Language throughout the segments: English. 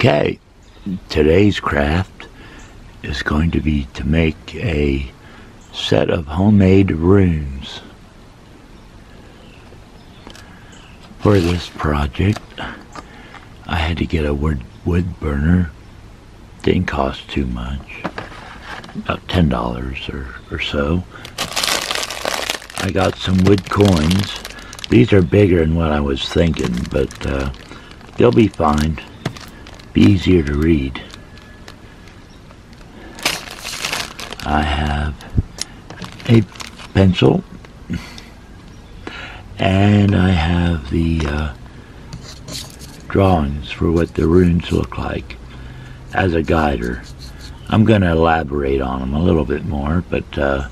Okay, today's craft is going to be to make a set of homemade runes. For this project, I had to get a wood, wood burner. Didn't cost too much, about $10 or, or so. I got some wood coins. These are bigger than what I was thinking, but uh, they'll be fine be easier to read. I have a pencil and I have the uh, drawings for what the runes look like as a guider. I'm going to elaborate on them a little bit more, but uh,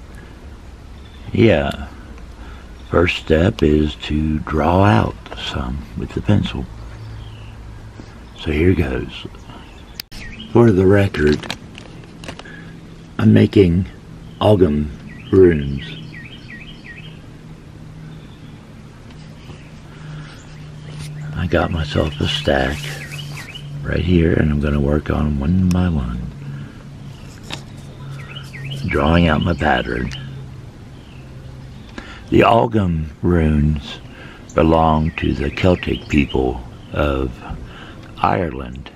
yeah, first step is to draw out some with the pencil. So here goes. For the record, I'm making Ogham runes. I got myself a stack right here and I'm going to work on one by one. Drawing out my pattern. The Ogham runes belong to the Celtic people of Ireland.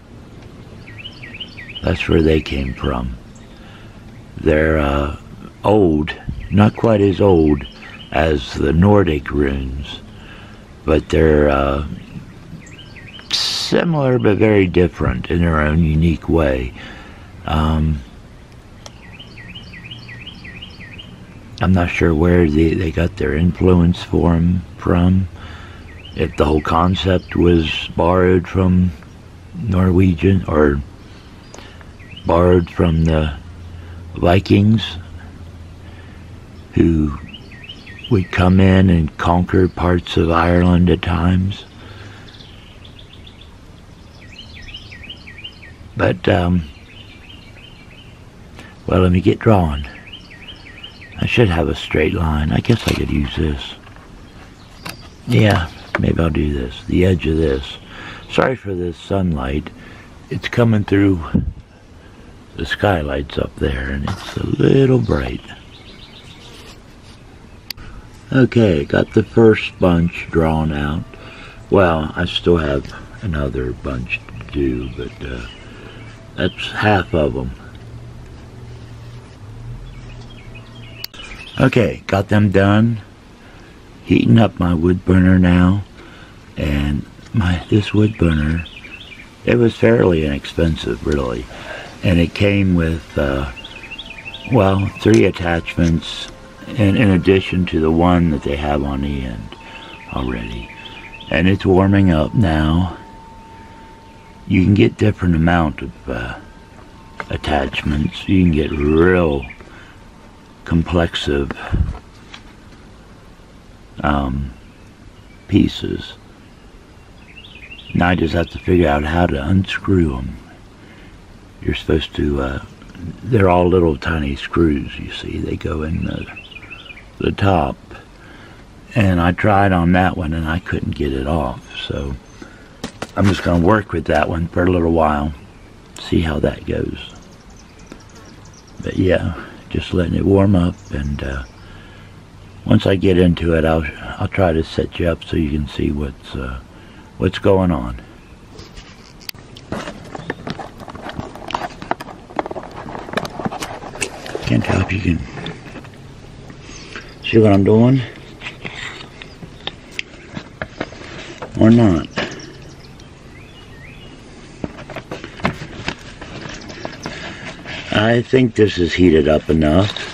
That's where they came from. They're uh, old, not quite as old as the Nordic runes, but they're uh, similar but very different in their own unique way. Um, I'm not sure where they, they got their influence for them from. If the whole concept was borrowed from Norwegian or borrowed from the Vikings who would come in and conquer parts of Ireland at times. But, um, well, let me get drawn. I should have a straight line. I guess I could use this. Yeah, maybe I'll do this. The edge of this. Sorry for this sunlight. It's coming through the skylights up there and it's a little bright. Okay, got the first bunch drawn out. Well, I still have another bunch to do, but uh, that's half of them. Okay, got them done. Heating up my wood burner now. And my this wood burner it was fairly inexpensive really. And it came with uh, well three attachments in, in addition to the one that they have on the end already. And it's warming up now. You can get different amount of uh, attachments. You can get real complexive um, pieces now I just have to figure out how to unscrew them. You're supposed to, uh, they're all little tiny screws, you see. They go in the, the top. And I tried on that one and I couldn't get it off. So I'm just going to work with that one for a little while. See how that goes. But yeah, just letting it warm up and uh, once I get into it, I'll I'll try to set you up so you can see what's uh, what's going on. Can't tell if you can see what I'm doing or not. I think this is heated up enough.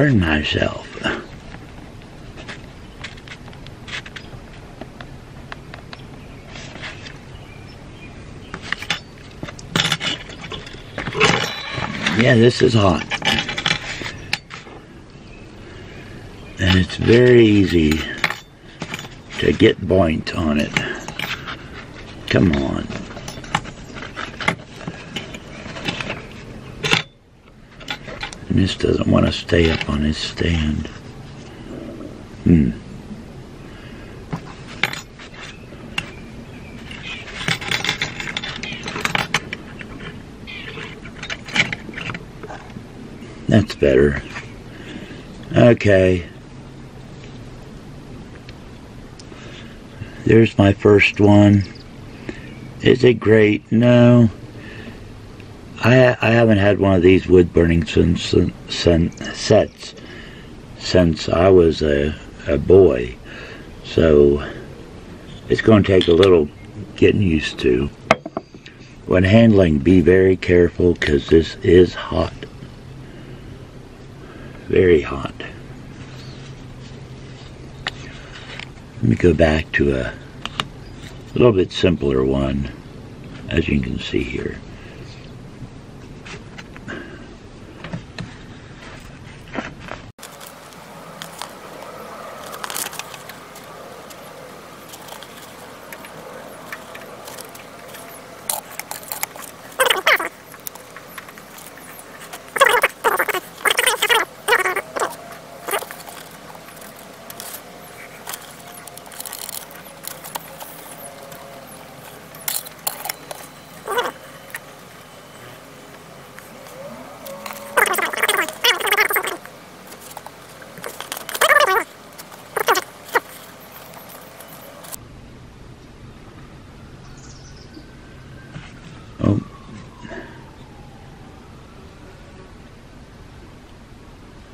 Burn myself. Yeah, this is hot. And it's very easy to get point on it. Come on. And this doesn't want to stay up on his stand. Hmm. That's better. Okay. There's my first one. Is it great? No. I I haven't had one of these wood burning sets since I was a, a boy. So it's going to take a little getting used to. When handling, be very careful because this is hot very hot. Let me go back to a little bit simpler one, as you can see here.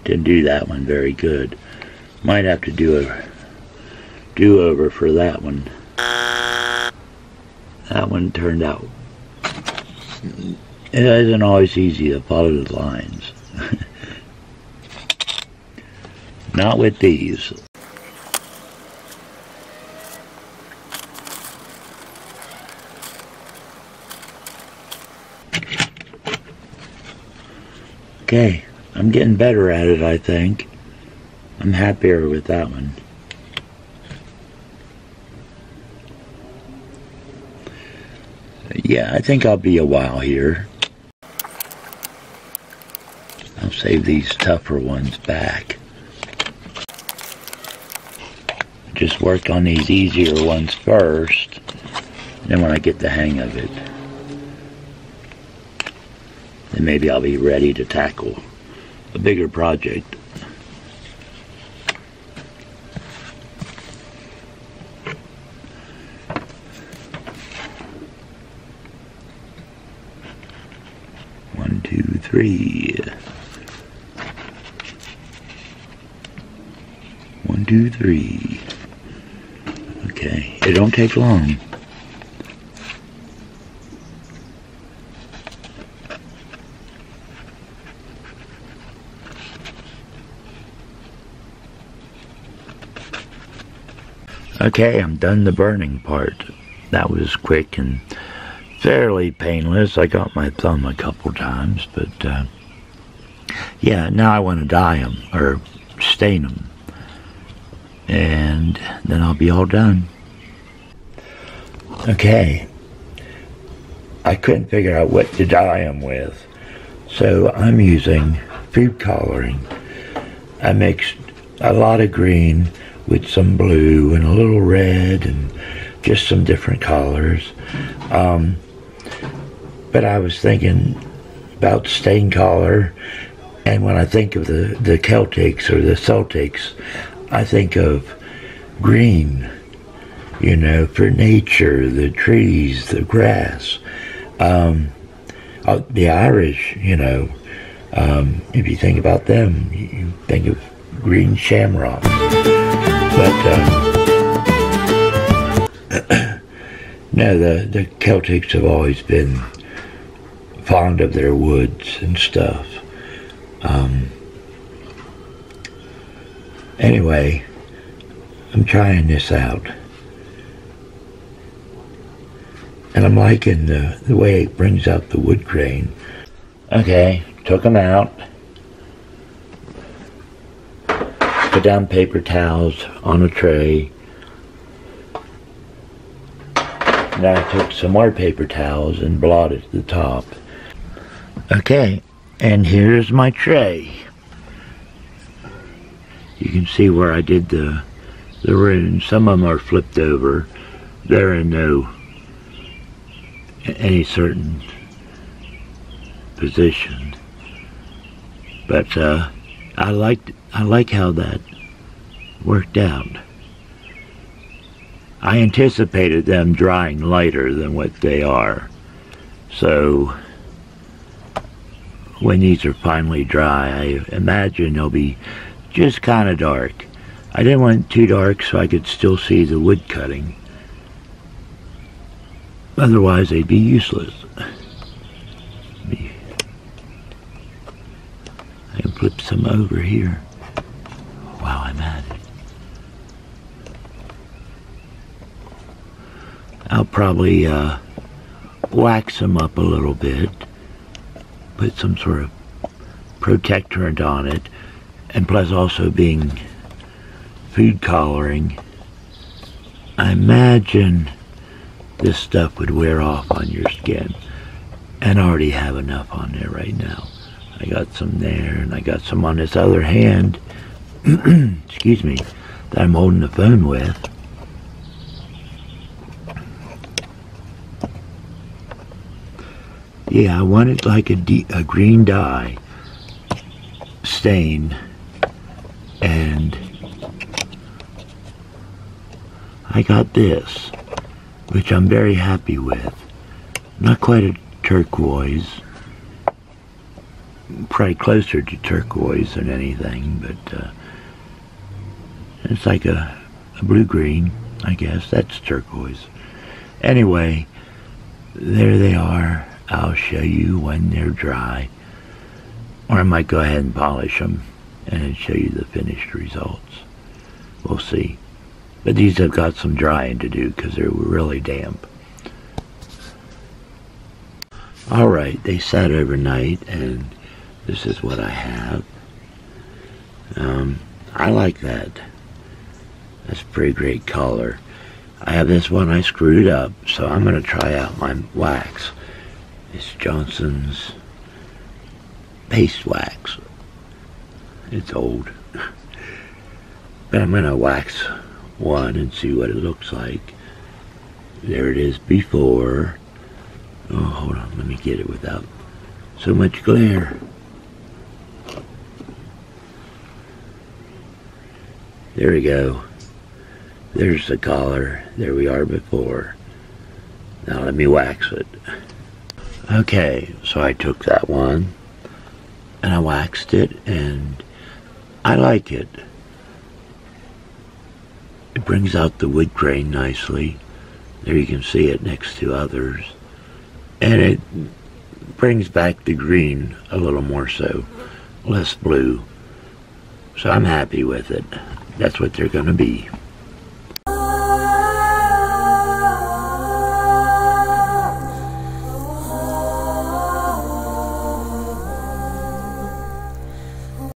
Didn't do that one very good. Might have to do a do-over for that one. That one turned out. It isn't always easy to follow the lines. Not with these. Okay. I'm getting better at it, I think. I'm happier with that one. Yeah, I think I'll be a while here. I'll save these tougher ones back. Just work on these easier ones first. Then when I get the hang of it, then maybe I'll be ready to tackle a bigger project. One, two, three. One, two, three. Okay, it don't take long. Okay, I'm done the burning part. That was quick and fairly painless. I got my thumb a couple times, but uh, yeah, now I want to dye them or stain them. And then I'll be all done. Okay. I couldn't figure out what to dye them with. So I'm using food coloring. I mixed a lot of green with some blue and a little red and just some different colors. Um, but I was thinking about stain color, and when I think of the, the Celtics or the Celtics, I think of green, you know, for nature, the trees, the grass. Um, uh, the Irish, you know, um, if you think about them, you think of green shamrock. But uh, no, the the Celtics have always been fond of their woods and stuff. Um, Anyway, I'm trying this out. And I'm liking the, the way it brings out the wood grain. Okay, took them out. Put down paper towels on a tray. And I took some more paper towels and blotted the top. Okay, and here's my tray. You can see where I did the, the runes. Some of them are flipped over. They're in no any certain position. But uh, I liked I like how that worked out. I anticipated them drying lighter than what they are. So when these are finally dry, I imagine they'll be just kind of dark. I didn't want it too dark so I could still see the wood cutting. Otherwise, they'd be useless. I can flip some over here. Wow, I'm at it. I'll probably uh, wax them up a little bit. Put some sort of protectorant on it. And plus also being food coloring, I imagine this stuff would wear off on your skin. And already have enough on there right now. I got some there, and I got some on this other hand, excuse me, that I'm holding the phone with. Yeah, I wanted like a, a green dye stain, and I got this which I'm very happy with. Not quite a turquoise, probably closer to turquoise than anything, but uh, it's like a, a blue-green, I guess. That's turquoise. Anyway, there they are. I'll show you when they're dry. Or I might go ahead and polish them and show you the finished results. We'll see. But these have got some drying to do because they're really damp. Alright, they sat overnight and this is what I have. Um, I like that. That's a pretty great color. I have this one I screwed up, so I'm going to try out my wax. It's Johnson's paste wax. It's old. but I'm going to wax one and see what it looks like. There it is before. Oh, hold on. Let me get it without so much glare. There we go. There's the collar. There we are before. Now let me wax it. Okay, so I took that one and I waxed it and I like it. It brings out the wood grain nicely. There you can see it next to others. And it brings back the green a little more so, less blue. So I'm happy with it. That's what they're going to be.